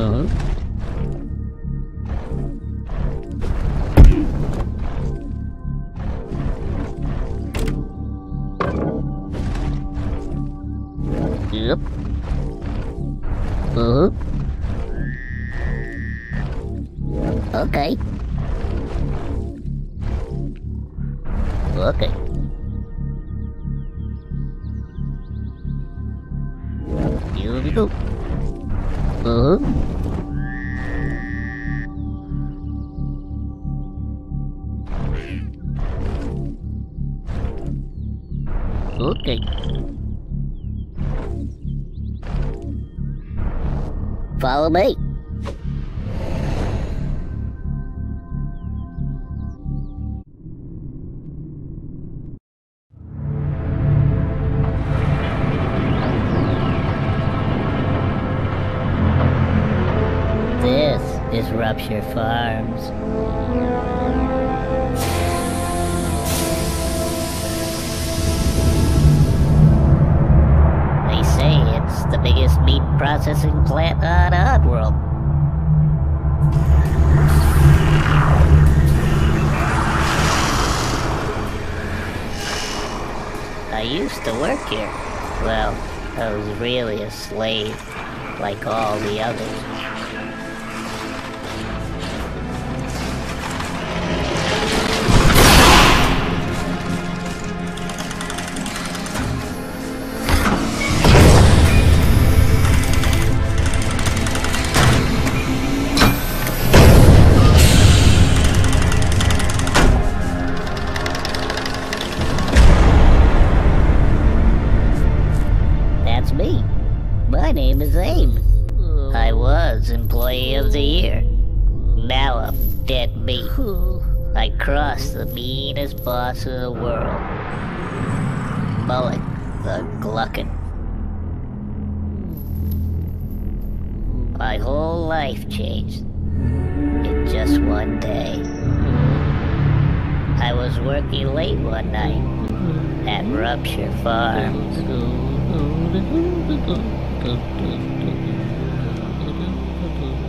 Uh-huh. Yep. Uh-huh. Okay. Okay. Here we go. Uh-huh. Okay. Follow me. Farms. They say it's the biggest meat processing plant on Oddworld. I used to work here. Well, I was really a slave, like all the others. In the world. Molluck the Glukkon. My whole life changed in just one day. I was working late one night at Rupture Farms.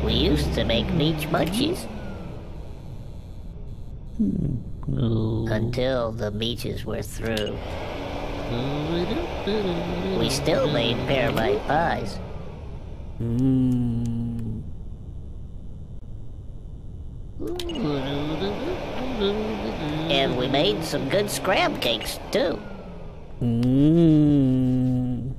We used to make Meech Munchies. Hmm. Until the Meeches were through. We still made Paramite pies. And we made some good scrab cakes, too. Mm.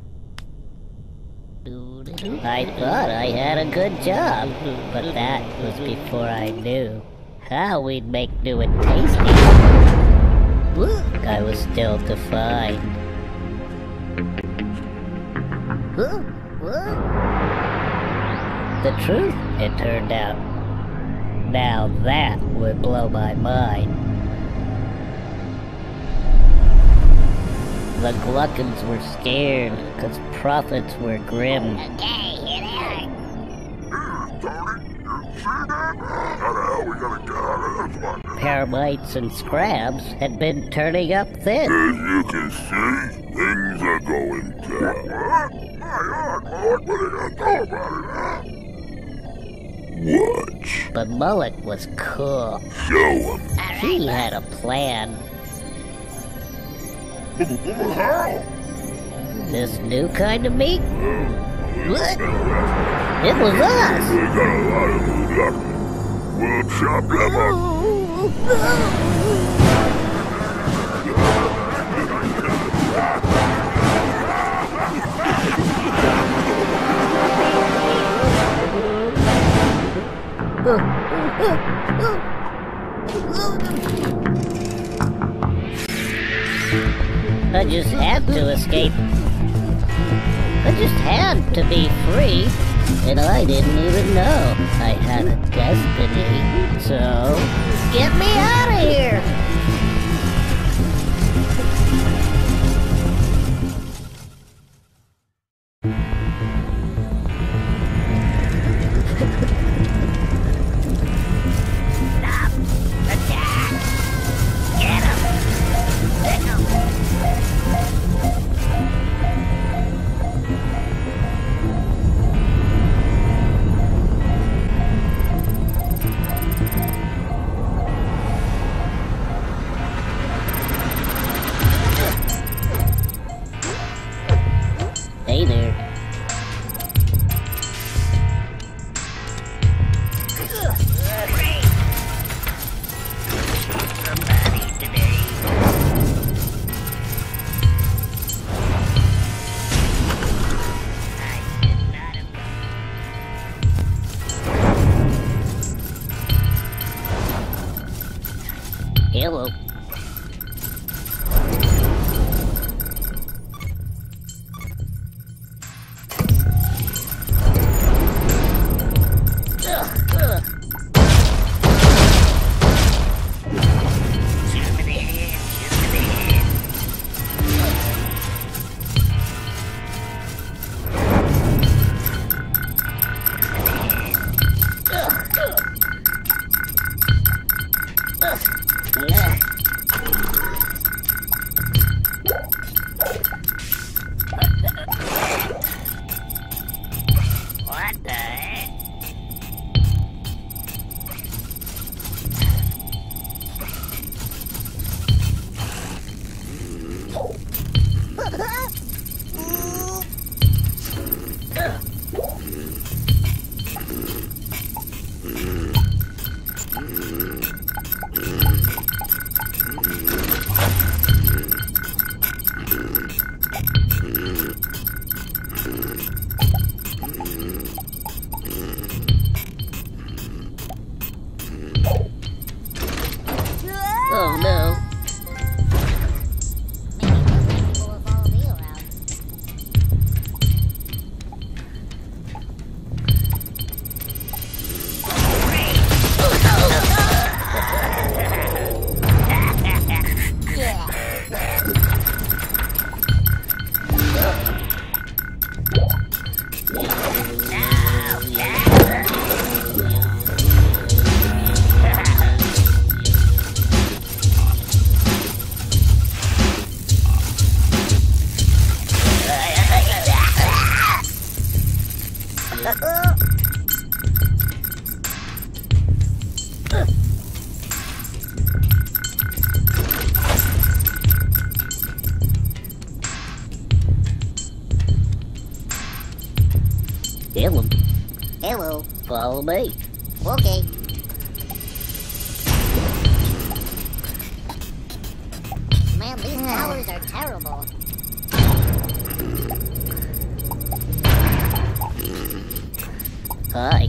I thought I had a good job, but that was before I knew how we'd make new and tasty. Look, I was still to find. The truth, it turned out. Now that would blow my mind. The Glukkons were scared because profits were grim. Okay, Paramites and scrabs had been turning up thin. As you can see, things are going down. What? My God, Lord, what are you do about it, huh? Watch. But Molluck was cool. Show 'em. He had a plan. How? This new kind of meat? Hmm. What? It was us! We got a lot of. We'll chop them up. I just had to escape. I just had to be free. And I didn't even know I had a destiny. So, get me out of here! Okay. Man, these hmm. towers are terrible. Hi.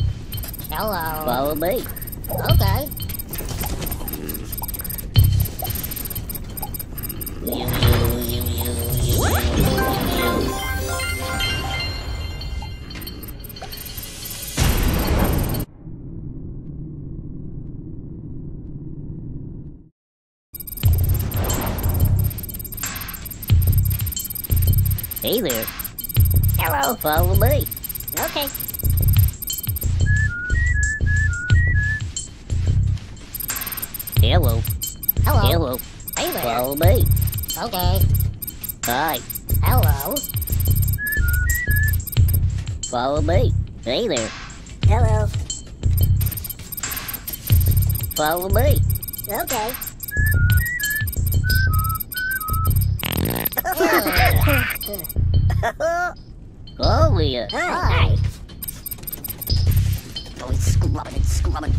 Hello. Follow me. Okay. You, you, you, Hey there. Hello. Follow me. Okay. Hello. Hello. Hello. Hey there. Follow me. Okay. Hi. Hello. Follow me. Hey there. Hello. Follow me. Okay. Oh, yeah. Hi. Oh, it's scrubbing and scrubbing.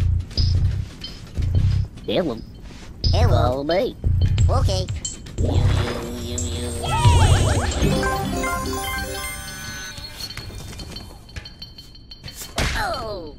Hello. Hello. Follow me. Okay. You, you, you. Oh.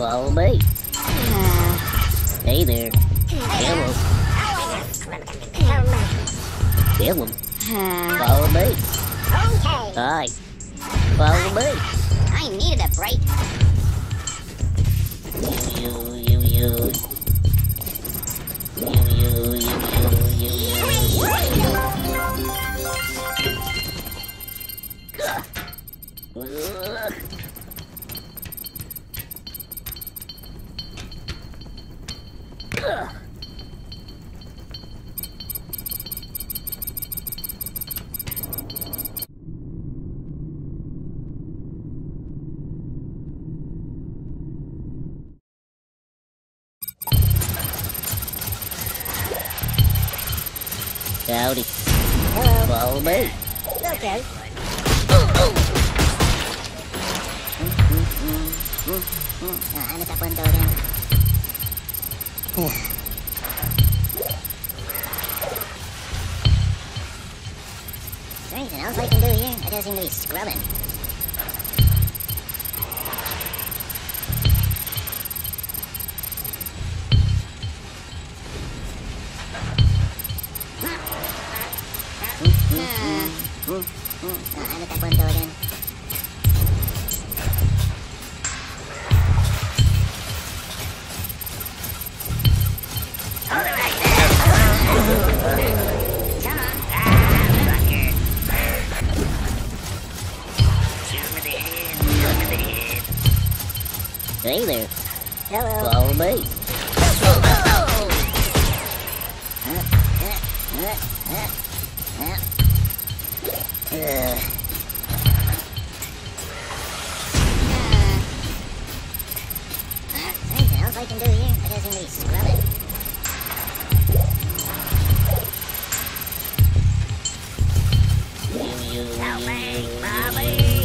Follow me. Hey there. Kill him. Kill him. Follow me. Okay. Hi. Follow me. I needed a break. You, you, you. You, you, you, you, you, you. Ugh. Howdy. Hello. Follow me. Okay. Ah, ano sa kwento din? Is there anything else I can do here? I just seem to be scrubbing. Hey there. Hello. Follow me. Ugh. Anything else I can do here? I just seem to be scrubbing. You, you, you, you, you, you.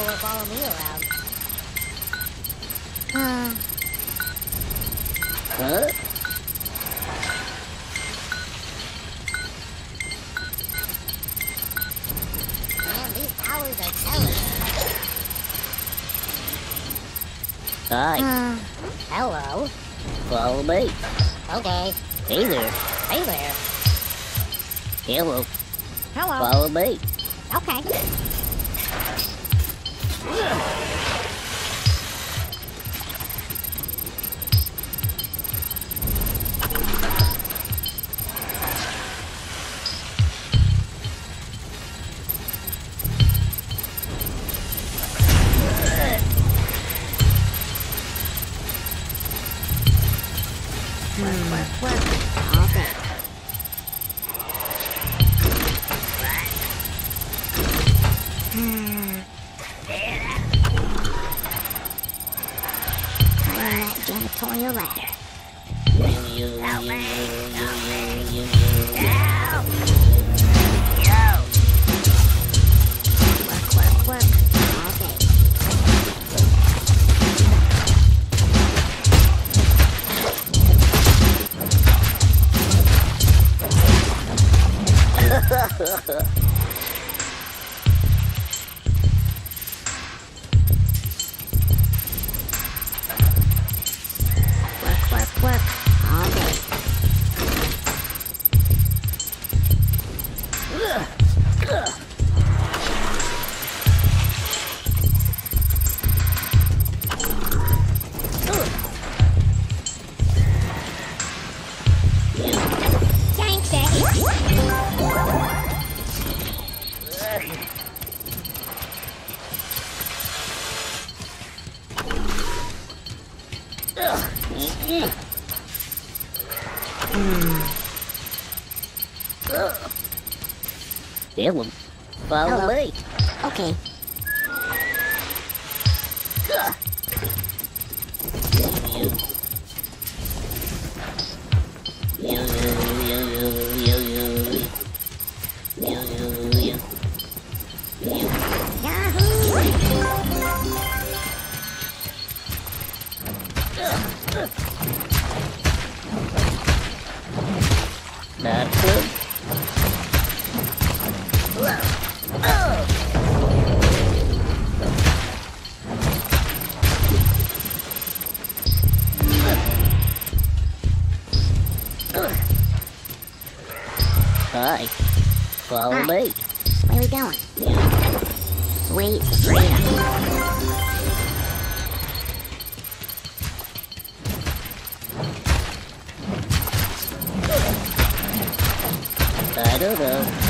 People will follow me around. Huh? Man, these towers are telling. Hi. Hello. Follow me. Okay. Hey there. Hey there. Hello. Hello. Follow me. Okay. That janitorial ladder. You, you, you, you, you, you. Work, work, work. All day. Work, Okay. Hi. Follow Hi. me. Where are we going? Sweet freedom. I don't know.